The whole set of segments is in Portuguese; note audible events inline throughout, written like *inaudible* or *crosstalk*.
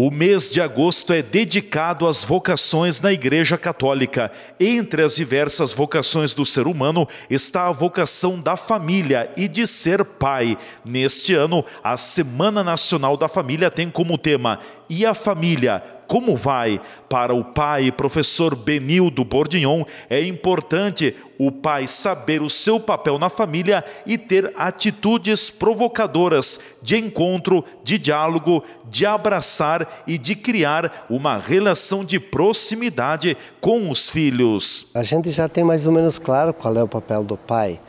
O mês de agosto é dedicado às vocações na Igreja Católica. Entre as diversas vocações do ser humano está a vocação da família e de ser pai. Neste ano, a Semana Nacional da Família tem como tema E a Família? Como vai. Para o pai, professor Benildo Bordignon, é importante o pai saber o seu papel na família e ter atitudes provocadoras de encontro, de diálogo, de abraçar e de criar uma relação de proximidade com os filhos. A gente já tem mais ou menos claro qual é o papel do pai.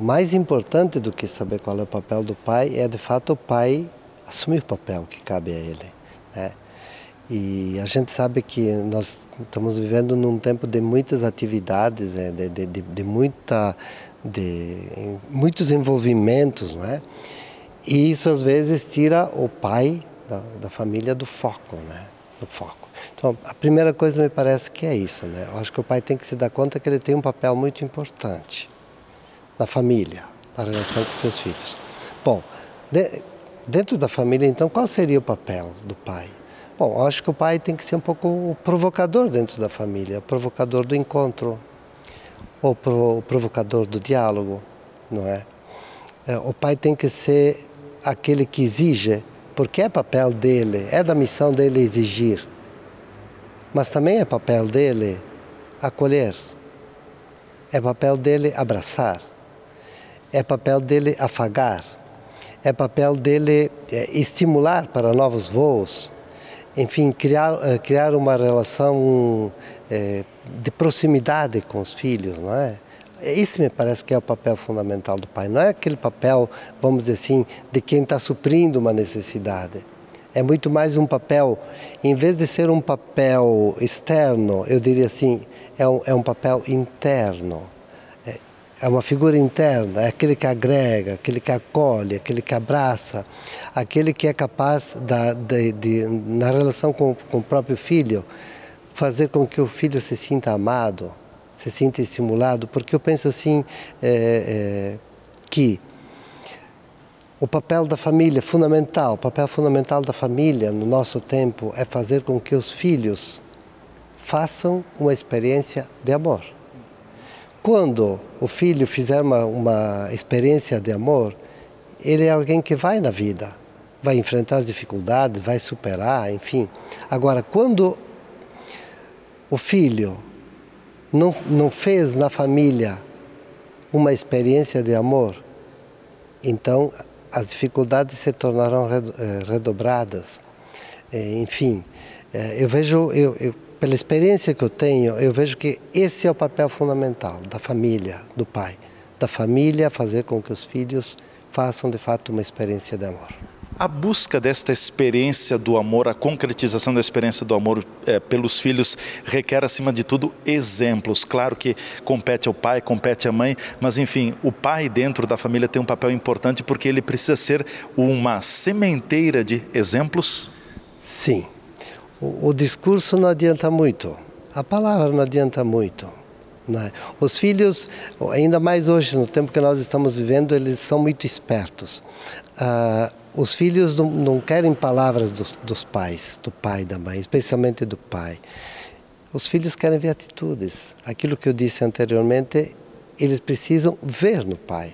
Mais importante do que saber qual é o papel do pai é de fato o pai assumir o papel que cabe a ele. Né? E a gente sabe que nós estamos vivendo num tempo de muitas atividades, né? de, de, de, de, muita, de muitos envolvimentos, não é? E isso às vezes tira o pai da, da família do foco, né? Do foco. Então, a primeira coisa me parece que é isso, né? Eu acho que o pai tem que se dar conta que ele tem um papel muito importante na família, na relação com seus filhos. Bom, de, dentro da família, então, qual seria o papel do pai? Bom, acho que o pai tem que ser um pouco o provocador dentro da família, provocador do encontro, ou o provocador do diálogo, não é? é? O pai tem que ser aquele que exige, porque é papel dele, é da missão dele exigir, mas também é papel dele acolher, é papel dele abraçar, é papel dele afagar, é papel dele é, estimular para novos voos enfim, criar, eh, criar uma relação é, de proximidade com os filhos, não é? Esse me parece que é o papel fundamental do pai. Não é aquele papel, vamos dizer assim, de quem está suprindo uma necessidade. É muito mais um papel, em vez de ser um papel externo, eu diria assim, é um, é um papel interno é uma figura interna, é aquele que agrega, aquele que acolhe, aquele que abraça, aquele que é capaz, da, de, de, na relação com, com o próprio filho, fazer com que o filho se sinta amado, se sinta estimulado, porque eu penso assim é, é, que o papel da família fundamental, o papel fundamental da família no nosso tempo é fazer com que os filhos façam uma experiência de amor. Quando o filho fizer uma, uma experiência de amor, ele é alguém que vai na vida, vai enfrentar as dificuldades, vai superar, enfim. Agora, quando o filho não, não fez na família uma experiência de amor, então as dificuldades se tornarão eh, redobradas. Eh, enfim, eh, eu vejo, eu, eu pela experiência que eu tenho, eu vejo que esse é o papel fundamental da família, do pai. Da família fazer com que os filhos façam de fato uma experiência de amor. A busca desta experiência do amor, a concretização da experiência do amor é, pelos filhos requer, acima de tudo, exemplos. Claro que compete ao pai, compete à mãe, mas enfim, o pai dentro da família tem um papel importante porque ele precisa ser uma sementeira de exemplos. Sim, o, o discurso não adianta muito, a palavra não adianta muito. É? Os filhos, ainda mais hoje, no tempo que nós estamos vivendo, eles são muito espertos. Ah, os filhos não, não querem palavras dos, dos, pais, do pai e da mãe, especialmente do pai. Os filhos querem ver atitudes. Aquilo que eu disse anteriormente, eles precisam ver no pai.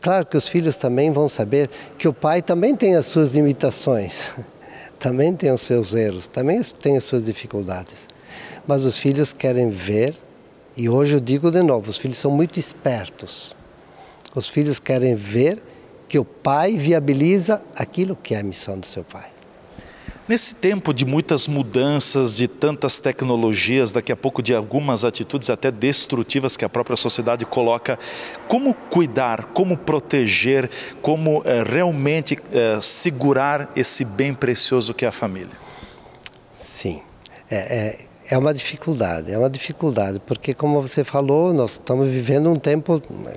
Claro que os filhos também vão saber que o pai também tem as suas limitações. *laughs* também tem os seus erros, também tem as suas dificuldades. Mas os filhos querem ver, e hoje eu digo de novo: os filhos são muito espertos. Os filhos querem ver que o pai viabiliza aquilo que é a missão do seu pai. Nesse tempo de muitas mudanças, de tantas tecnologias, daqui a pouco de algumas atitudes até destrutivas que a própria sociedade coloca, como cuidar, como proteger, como é, realmente é, segurar esse bem precioso que é a família? Sim, é, é, é uma dificuldade, é uma dificuldade, porque como você falou, nós estamos vivendo um tempo né,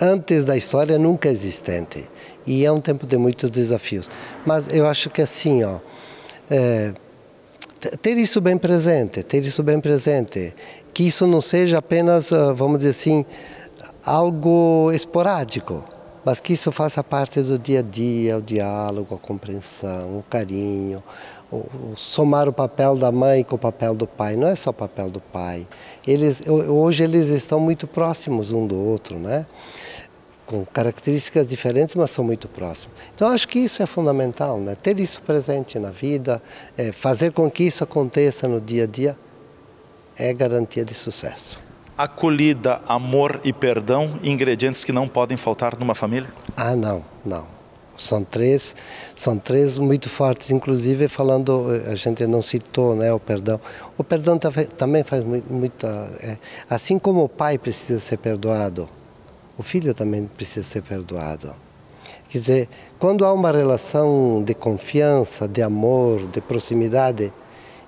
antes da história nunca existente e é um tempo de muitos desafios. Mas eu acho que assim, ó, é, ter isso bem presente, ter isso bem presente, que isso não seja apenas, ah, vamos dizer assim, algo esporádico, mas que isso faça parte do dia a dia, o diálogo, a compreensão, o carinho, o, o somar o papel da mãe com o papel do pai. Não é só o papel do pai. Eles, hoje eles estão muito próximos um do outro, né? com características diferentes, mas são muito próximos. Então, acho que isso é fundamental, né? ter isso presente na vida, é, fazer com que isso aconteça no dia a dia, é garantia de sucesso. Acolhida, amor e perdão, ingredientes que não podem faltar numa família? Ah, não, não. São três, são três muito fortes, inclusive falando, a gente não citou né, o perdão. O perdão também faz muita. É, assim como o pai precisa ser perdoado, o filho também precisa ser perdoado. Quer dizer, quando há uma relação de confiança, de amor, de proximidade,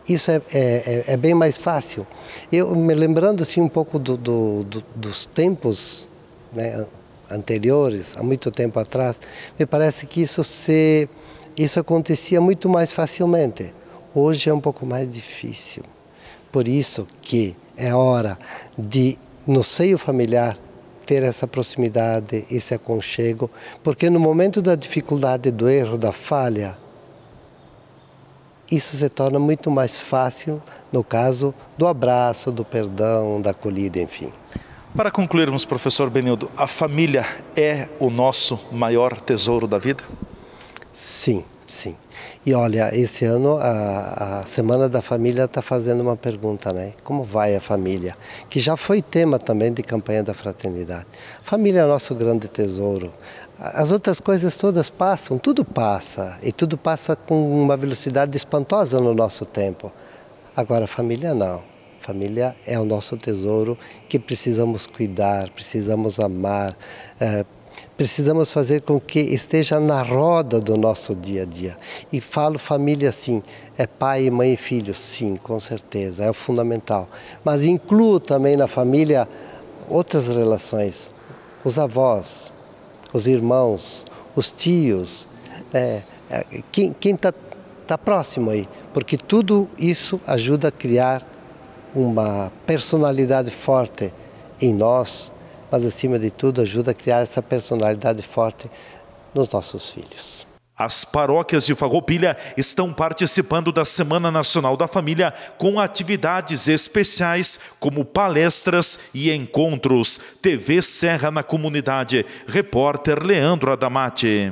isso é, é, é bem mais fácil. Eu me lembrando assim um pouco do, do, do, dos tempos né, anteriores, há muito tempo atrás, me parece que isso se isso acontecia muito mais facilmente. Hoje é um pouco mais difícil. Por isso que é hora de no seio familiar ter essa proximidade, esse aconchego, porque no momento da dificuldade, do erro, da falha, isso se torna muito mais fácil no caso do abraço, do perdão, da acolhida, enfim. Para concluirmos, professor Benildo, a família é o nosso maior tesouro da vida? Sim, sim. E olha, esse ano a, a Semana da Família está fazendo uma pergunta, né? Como vai a família? Que já foi tema também de campanha da fraternidade. Família é nosso grande tesouro. As outras coisas todas passam, tudo passa, e tudo passa com uma velocidade espantosa no nosso tempo. Agora, a família não. Família é o nosso tesouro que precisamos cuidar, precisamos amar, é, precisamos fazer com que esteja na roda do nosso dia a dia. E falo família assim, é pai, mãe e filho, sim, com certeza, é o fundamental. Mas incluo também na família outras relações, os avós, os irmãos, os tios, é, é, quem está tá próximo aí, porque tudo isso ajuda a criar uma personalidade forte em nós mas acima de tudo ajuda a criar essa personalidade forte nos nossos filhos. As paróquias de Farroupilha estão participando da Semana Nacional da Família com atividades especiais como palestras e encontros. TV Serra na Comunidade. Repórter Leandro Adamati.